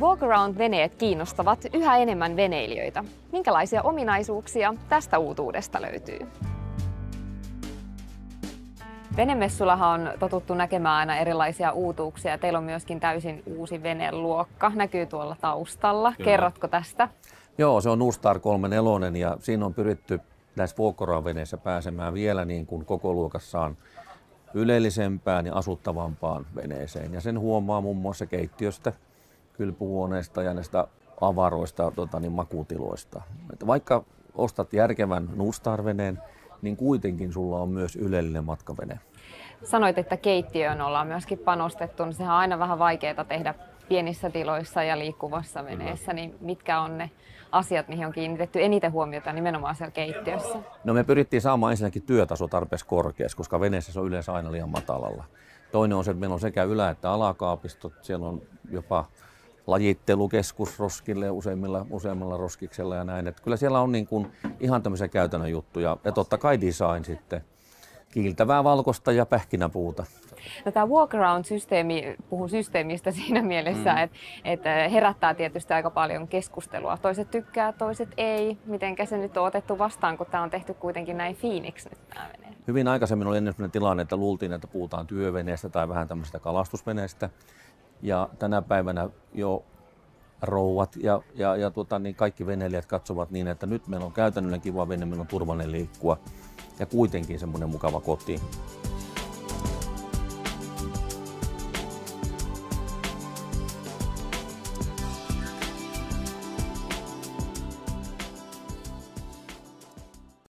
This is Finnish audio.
Walk-around-veneet kiinnostavat yhä enemmän veneilijöitä. Minkälaisia ominaisuuksia tästä uutuudesta löytyy? Venemessullahan on totuttu näkemään aina erilaisia uutuuksia. Teillä on myöskin täysin uusi veneluokka, näkyy tuolla taustalla. Kyllä. Kerrotko tästä? Joo, se on Nustar 34 ja siinä on pyritty näissä veneissä pääsemään vielä niin kuin koko luokassaan ylellisempään ja asuttavampaan veneeseen. Ja sen huomaa muun muassa keittiöstä, kylpyhuoneesta ja näistä avaroista tota, niin makutiloista. Että vaikka ostat järkevän Nustar-veneen, niin kuitenkin sulla on myös ylellinen matkavene. Sanoit, että keittiöön ollaan myöskin panostettu, niin sehän on aina vähän vaikeaa tehdä pienissä tiloissa ja liikkuvassa veneessä, niin mitkä on ne asiat, mihin on kiinnitetty eniten huomiota nimenomaan siellä keittiössä? No me pyrittiin saamaan ensinnäkin työtaso tarpeeksi korkeassa, koska veneessä se on yleensä aina liian matalalla. Toinen on se, että meillä on sekä ylä- että alakaapistot, siellä on jopa lajittelukeskus roskille useimmilla, useimmilla roskiksella ja näin. Että kyllä siellä on niin kuin ihan tämmöisiä käytännön juttuja. Ja totta kai design sitten. Kiiltävää valkosta ja pähkinäpuuta. No, tämä walk-around-systeemi, puhun systeemistä siinä mielessä, mm. että, että herättää tietysti aika paljon keskustelua. Toiset tykkää, toiset ei. Mitenkä se nyt on otettu vastaan, kun tämä on tehty kuitenkin näin fiiniksi nyt tämä vene? Hyvin aikaisemmin oli ennen tilanne, että luultiin, että puhutaan työveneestä tai vähän tämmöistä kalastusveneestä. Ja tänä päivänä jo rouvat ja, ja, ja tuota, niin kaikki veneilijät katsovat niin, että nyt meillä on käytännöllinen kiva vene, meillä on turvallinen liikkua ja kuitenkin semmoinen mukava koti.